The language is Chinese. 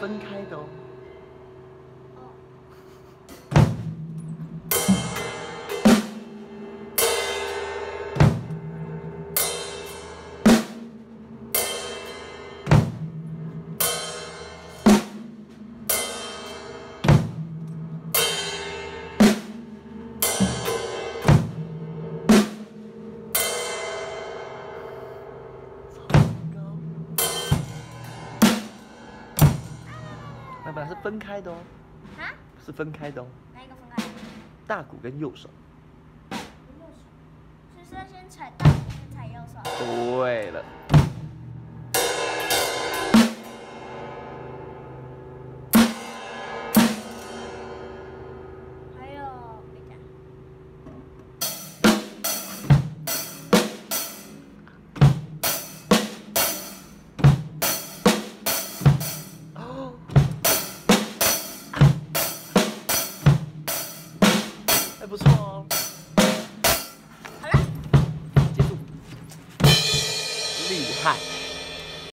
分开的。那本来是分开的哦，啊？是分开的哦，哪一个分开？大鼓跟右手。右手。是要先踩大鼓，先踩右手。对了。好了。结束。厉害。